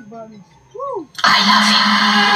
I love you.